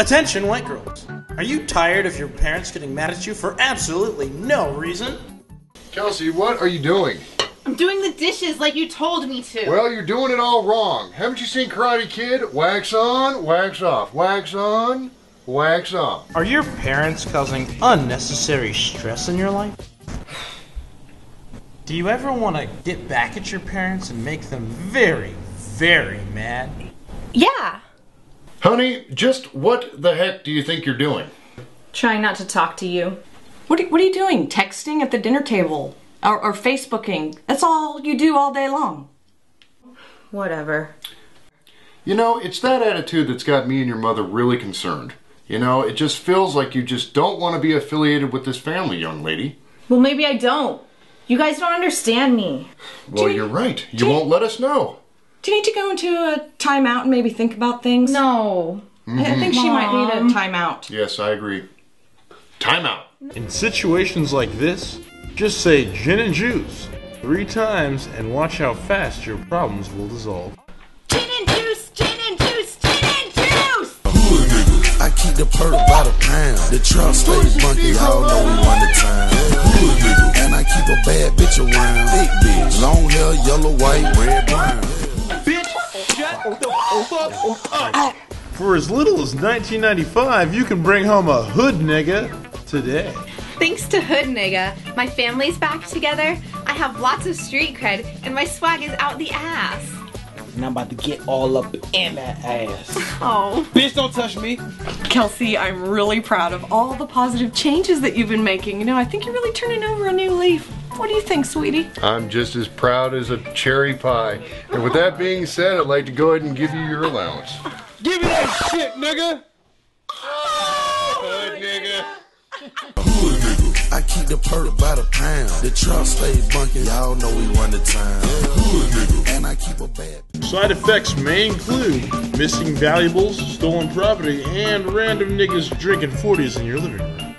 Attention, white girls. Are you tired of your parents getting mad at you for absolutely no reason? Kelsy, what are you doing? I'm doing the dishes like you told me to. Well, you're doing it all wrong. Haven't you seen Karate Kid? Wax on, wax off, wax on, wax off. Are your parents causing unnecessary stress in your life? Do you ever want to get back at your parents and make them very, very mad? yeah. Honey, just what the heck do you think you're doing? Trying not to talk to you. What are, what are you doing? Texting at the dinner table? Or, or Facebooking? That's all you do all day long. Whatever. You know, it's that attitude that's got me and your mother really concerned. You know, it just feels like you just don't want to be affiliated with this family, young lady. Well, maybe I don't. You guys don't understand me. Well, you- you're right. You do you- won't let us know. Do you need to go into a timeout and maybe think about things? No. I, I think she might need a mm-hmm. timeout. Yes, I agree. Timeout. In situations like this, just say gin and juice three times and watch how fast your problems will dissolve. Gin and juice, gin and juice, gin and juice! Hood nigga. I keep the perk by the pound. The truck stay bunky, y'all know we run the town. Hood nigga. And I keep a bad bitch around. Big bitch. Long hair, yellow, white, red, brown. For as little as 1995, you can bring home a hood nigga today. Thanks to Hood Nigga, my family's back together, I have lots of street cred, and my swag is out the ass. And I'm about to get all up in that ass. Oh. Bitch, don't touch me. Kelsy, I'm really proud of all the positive changes that you've been making. You know, I think you're really turning over a new leaf. What do you think, sweetie? I'm just as proud as a cherry pie. And with that being said, I'd like to go ahead and give you your allowance. Give me that shit, nigga. Hood nigga. Hood nigga. I keep the perk by the pound. The truck stay bunky, y'all know we run the town. Hood nigga. And I keep a bad Side effects may include missing valuables, stolen property, and random niggas drinking 40s in your living room.